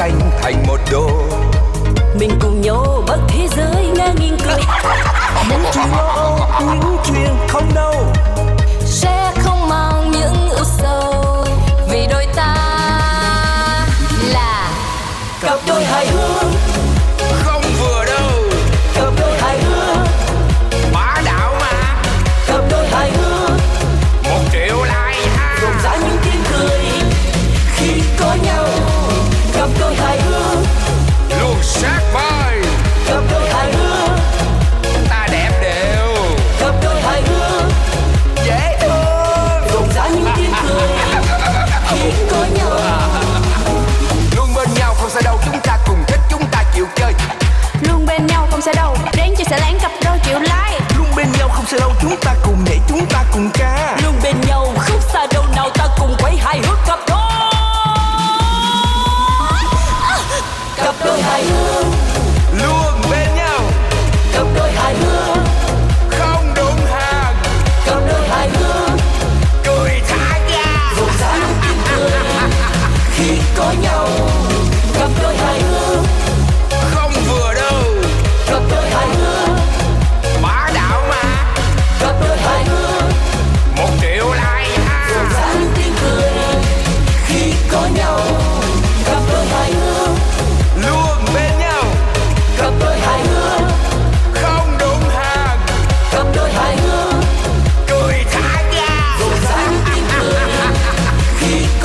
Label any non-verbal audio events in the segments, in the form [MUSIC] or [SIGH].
canh thành một đôi mình cùng nhau bước thế giới.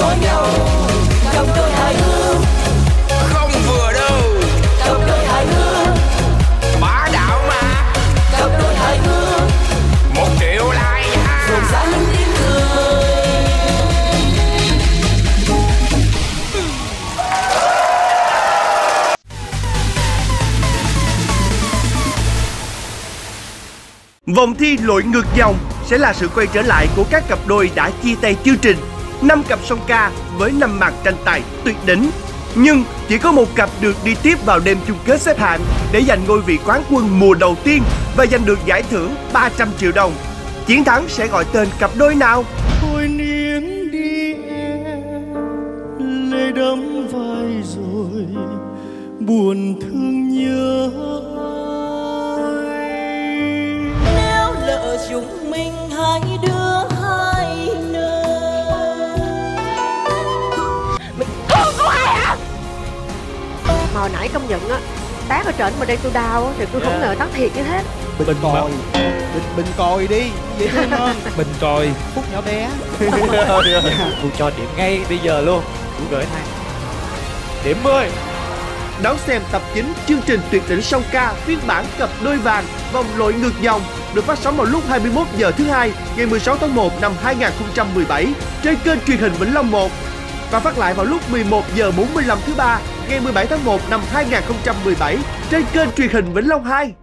Có nhau. Cặp đôi hài hước Không vừa đâu. Cặp đôi hài hước Bá đạo mà. Cặp đôi hài hước Một triệu like ha. Rộn rã những tiếng cười. Vòng thi lội ngược dòng sẽ là sự quay trở lại của các cặp đôi đã chia tay chương trình. Năm cặp song ca với năm màn tranh tài tuyệt đỉnh. Nhưng chỉ có một cặp được đi tiếp vào đêm chung kết xếp hạng để giành ngôi vị quán quân mùa đầu tiên và giành được giải thưởng 300 triệu đồng. Chiến thắng sẽ gọi tên cặp đôi nào? thôi niềm đi em lệ đẫm vai rồi buồn thương nhớ ai. nếu lỡ chúng mình hai đứa hồi nãy công nhận á tác ở trển mà đây tôi đau á thì tôi không ngờ tác thiệt như thế. Bình còi. bình bình còi đi dễ thương hơn. [LAUGHS] Bình còi. Phúc nhỏ bé. Tôi cho điểm ngay bây giờ luôn. Tôi gửi hai. Điểm 10 Đón xem tập 9 chương trình tuyệt đỉnh song ca phiên bản cặp đôi vàng vòng lội ngược dòng được phát sóng vào lúc 21 giờ thứ hai ngày 16 tháng 1 năm 2017 trên kênh truyền hình Vĩnh Long 1 và phát lại vào lúc 11 giờ 45 thứ ba ngày 17 tháng 1 năm 2017 trên kênh truyền hình Vĩnh Long 2.